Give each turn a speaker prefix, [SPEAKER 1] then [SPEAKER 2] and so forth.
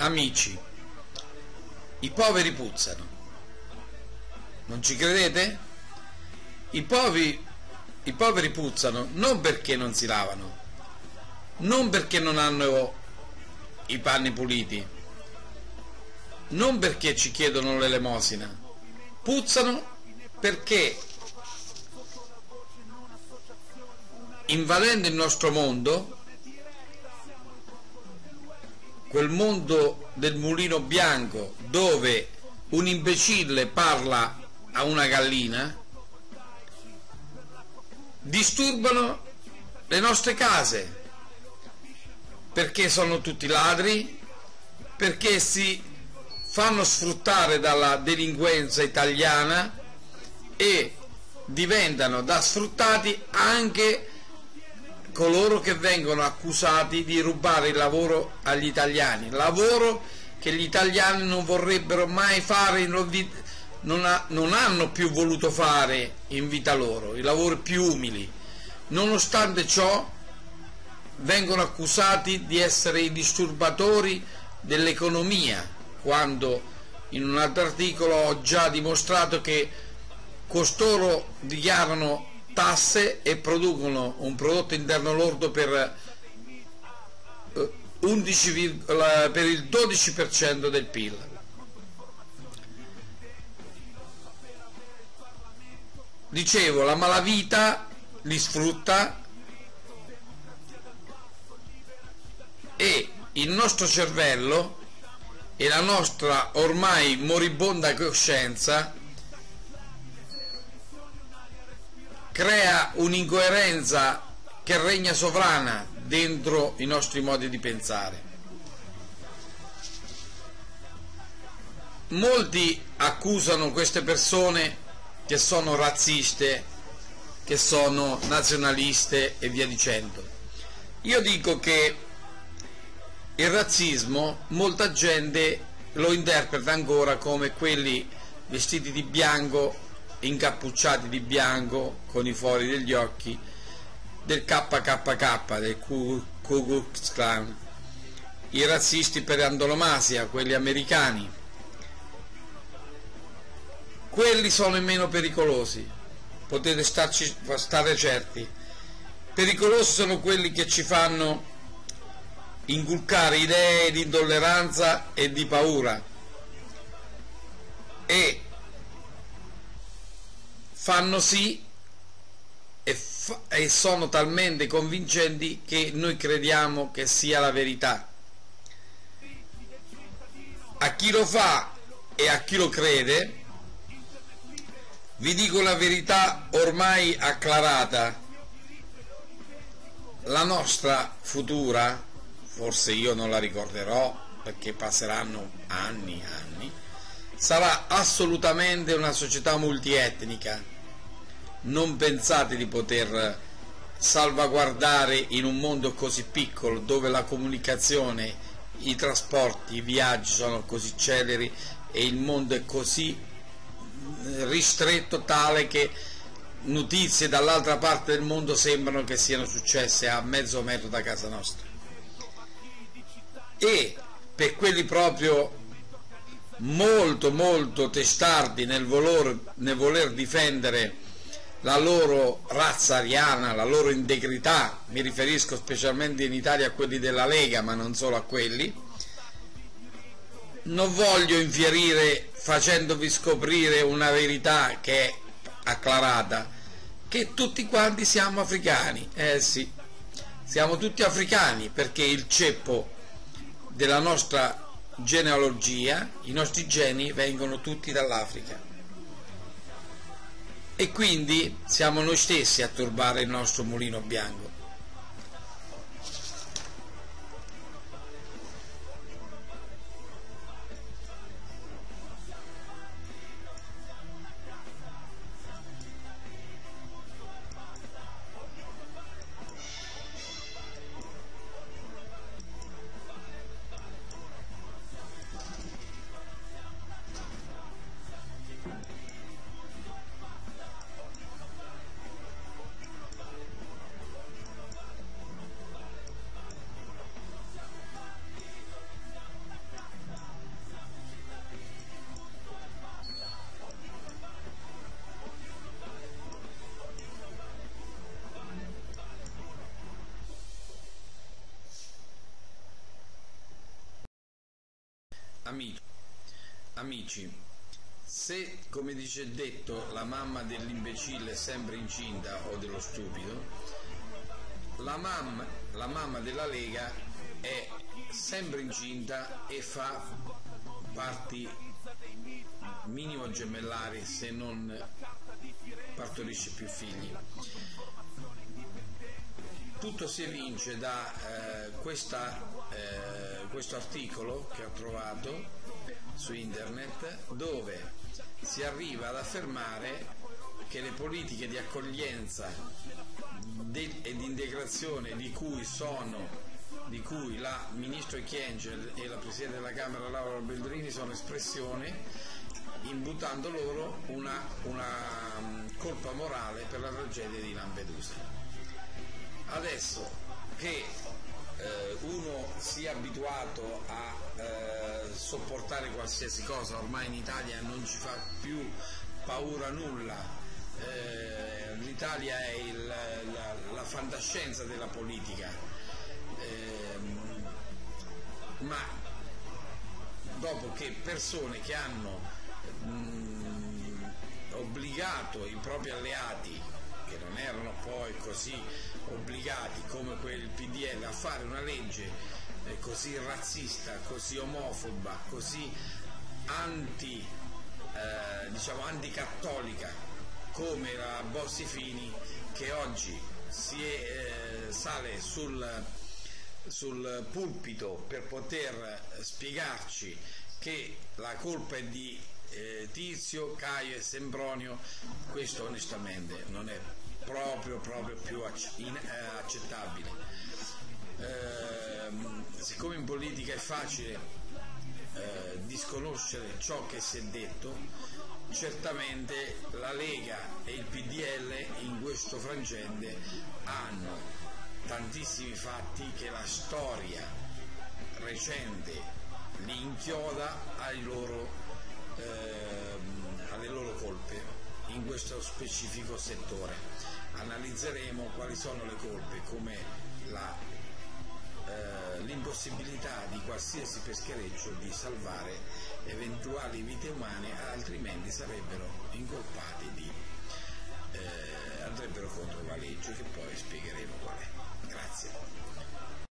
[SPEAKER 1] amici, i poveri puzzano. Non ci credete? I poveri, I poveri puzzano non perché non si lavano, non perché non hanno i panni puliti, non perché ci chiedono l'elemosina, puzzano perché invadendo il nostro mondo, quel mondo del mulino bianco dove un imbecille parla a una gallina, disturbano le nostre case. Perché sono tutti ladri, perché si fanno sfruttare dalla delinquenza italiana e diventano da sfruttati anche coloro che vengono accusati di rubare il lavoro agli italiani, lavoro che gli italiani non vorrebbero mai fare, non, ha, non hanno più voluto fare in vita loro, i lavori più umili. Nonostante ciò vengono accusati di essere i disturbatori dell'economia, quando in un altro articolo ho già dimostrato che costoro dichiarano tasse e producono un prodotto interno lordo per, 11, eh, per il 12% del PIL. Dicevo, la malavita li sfrutta e il nostro cervello e la nostra ormai moribonda coscienza crea un'incoerenza che regna sovrana dentro i nostri modi di pensare. Molti accusano queste persone che sono razziste, che sono nazionaliste e via dicendo. Io dico che il razzismo molta gente lo interpreta ancora come quelli vestiti di bianco incappucciati di bianco con i fori degli occhi del KKK, del Ku Klux Klan, i razzisti per antonomasia, quelli americani. Quelli sono i meno pericolosi, potete starci, stare certi. Pericolosi sono quelli che ci fanno inculcare idee di intolleranza e di paura e fanno sì e, fa e sono talmente convincenti che noi crediamo che sia la verità. A chi lo fa e a chi lo crede, vi dico la verità ormai acclarata. La nostra futura, forse io non la ricorderò perché passeranno anni e anni, sarà assolutamente una società multietnica. Non pensate di poter salvaguardare in un mondo così piccolo dove la comunicazione, i trasporti, i viaggi sono così celeri e il mondo è così ristretto tale che notizie dall'altra parte del mondo sembrano che siano successe a mezzo metro da casa nostra. E per quelli proprio molto molto testardi nel voler, nel voler difendere la loro razza ariana, la loro integrità, mi riferisco specialmente in Italia a quelli della Lega, ma non solo a quelli, non voglio infierire facendovi scoprire una verità che è acclarata, che tutti quanti siamo africani, eh sì, siamo tutti africani perché il ceppo della nostra genealogia, i nostri geni vengono tutti dall'Africa. E quindi siamo noi stessi a turbare il nostro mulino bianco. Amici, se come dice detto la mamma dell'imbecille è sempre incinta o dello stupido, la mamma, la mamma della Lega è sempre incinta e fa parti minimo gemellari se non partorisce più figli. Tutto si evince da eh, questa, eh, questo articolo che ho trovato su internet dove si arriva ad affermare che le politiche di accoglienza e di integrazione di cui sono di cui la ministro Chiengel e la Presidente della Camera Laura Beldrini sono espressione imputando loro una, una mm, colpa morale per la tragedia di Lampedusa. Adesso che eh, uno sia abituato a eh, sopportare qualsiasi cosa, ormai in Italia non ci fa più paura nulla, eh, l'Italia è il, la, la, fantascienza della politica, ehm, ma dopo che persone che hanno mh, mm, obbligato i propri alleati che non erano poi così obbligati come quel PDL a fare una legge eh, così razzista, così omofoba, così anti, eh, diciamo anticattolica come la Bossi Fini che oggi si è, eh, sale sul, sul pulpito per poter spiegarci che la colpa è di eh, Tizio, Caio e Sembronio, questo onestamente non è proprio, proprio più in, eh, accettabile. Eh, siccome in politica è facile eh, disconoscere ciò che si è detto, certamente la Lega e il PDL in questo frangente hanno tantissimi fatti che la storia recente li inchioda ai loro in questo specifico settore. Analizzeremo quali sono le colpe come eh, l'impossibilità di qualsiasi peschereccio di salvare eventuali vite umane, altrimenti sarebbero incolpati di eh, andrebbero contro la legge che poi spiegheremo qual è. Grazie.